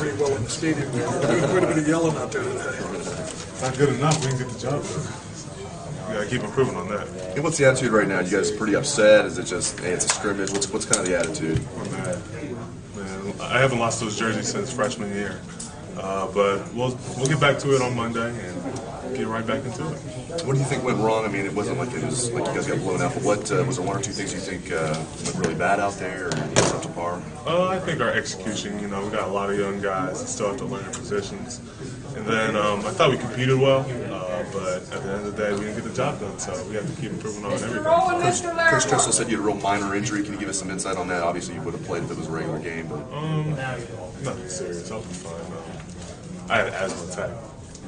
pretty well in the stadium there. We're doing quite a bit of yelling out there today. Not good enough. We didn't get the job done. We gotta keep improving on that. And what's the attitude right now? You guys pretty upset? Is it just, hey, it's a scrimmage? What's what's kind of the attitude? We're mad. Man, I haven't lost those jerseys since freshman year. Uh, but we'll we'll get back to it on Monday and get right back into it. What do you think went wrong? I mean, it wasn't like it was like you guys got blown out, but what uh, was there one or two things you think uh, went really bad out there, or you guys up to par? Uh, I think our execution, you know, we got a lot of young guys that still have to learn their positions. And then um, I thought we competed well, uh, but at the end of the day, we didn't get the job done, so we have to keep improving on everything. Coach Tressel said you had a real minor injury. Can you give us some insight on that? Obviously, you would have played if it was a regular game, but Um, nothing serious. I'll be fine. Um, I had an asthma attack.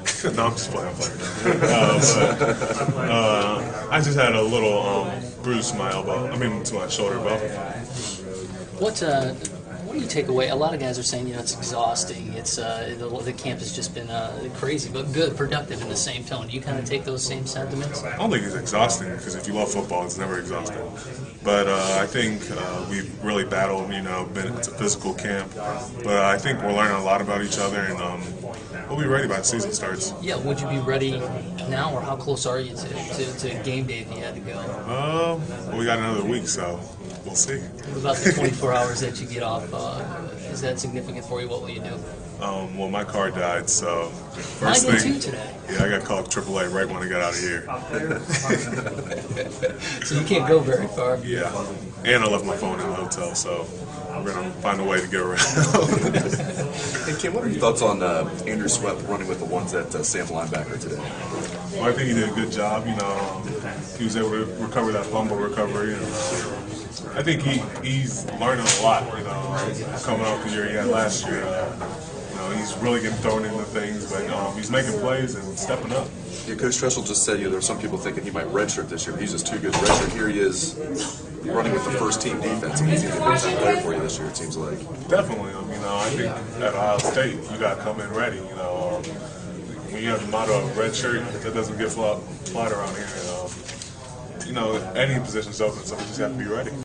no, I'm just playing. I'm playing. Uh, but, uh, I just had a little um, bruise to my elbow. I mean, to my shoulder belt. What uh, what do you take away? A lot of guys are saying you know it's exhausting. It's uh, the, the camp has just been uh, crazy, but good, productive in the same tone. Do you kind of take those same sentiments? I don't think it's exhausting because if you love football, it's never exhausting. But uh, I think uh, we've really battled. You know, been it's a physical camp, but I think we're learning a lot about each other, and um, we'll be ready by the season starts. Yeah, would you be ready now, or how close are you to, to, to game day if you had to go? Uh, well, we got another week, so we'll see. What about the 24 hours that you get off? Uh, is that significant for you? What will you do? Um, well, my car died, so first thing. today. Yeah, I got called AAA right when I got out of here. So you can't go very far. Yeah, and I left my phone in the hotel, so we're gonna find a way to get around. what are your thoughts on uh, Andrew Sweat running with the ones at uh, Sam linebacker today? well, I think he did a good job. You know, he was able to recover that fumble recovery, and I think he he's learning a lot. You know, coming off the year he had last year. Uh, you know, he's really getting thrown into things, but um, he's making plays and stepping up. Yeah, Coach Tressel just said you know, there are some people thinking he might redshirt this year, but he's just too good to redshirt. Here he is running with the first team defense. I mean, he's going to be a player for you this year, it seems like. Definitely. I mean, uh, I think at Ohio State, you got to come in ready. You know, um, when you have the motto of redshirt, that doesn't get fly, flied around here. And, um, you know, any position's open, so we just have to be ready.